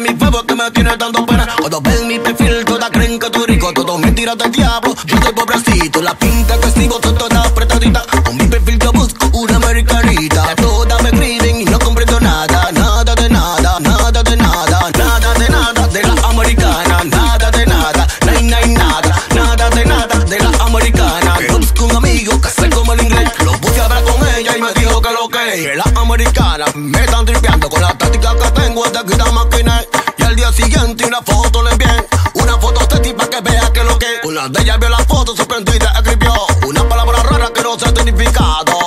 mi fuego que me tiene dando pena. Cuando ven mi perfil, todas creen que tú rico, todo mentira del diablo. Yo soy pobrecito, la pinta que sigo son todas apretaditas. Con mi perfil yo busco una americanita. Todas me escriben y no comprendo nada, nada de nada, nada de nada, nada de nada de la americana, nada de nada, nay, nada, nada de nada de la americana. Dijo que lo que que la americana me están tripeando con la táctica que tengo de quitar máquina. Y al día siguiente una foto le envié, una foto de ti para que vea que lo que. Una de ellas vio la foto sorprendida escribió una palabra rara que no sé significado.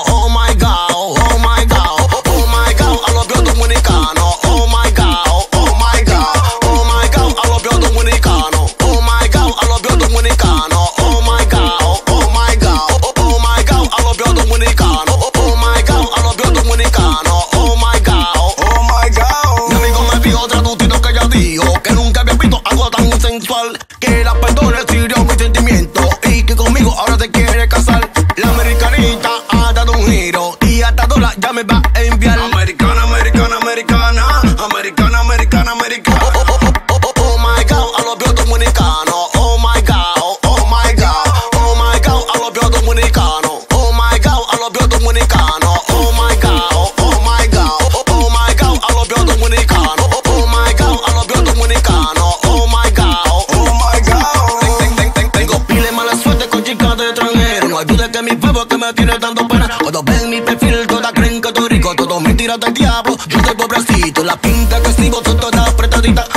Nunca chicas de extranjero. No hay duda que mi fuego que me tiene dando pena. Cuando ven mi perfil, todas creen que estoy rico. Todo mentira del diablo. Yo soy pobrecito. La pinta que sigo son todas apretaditas.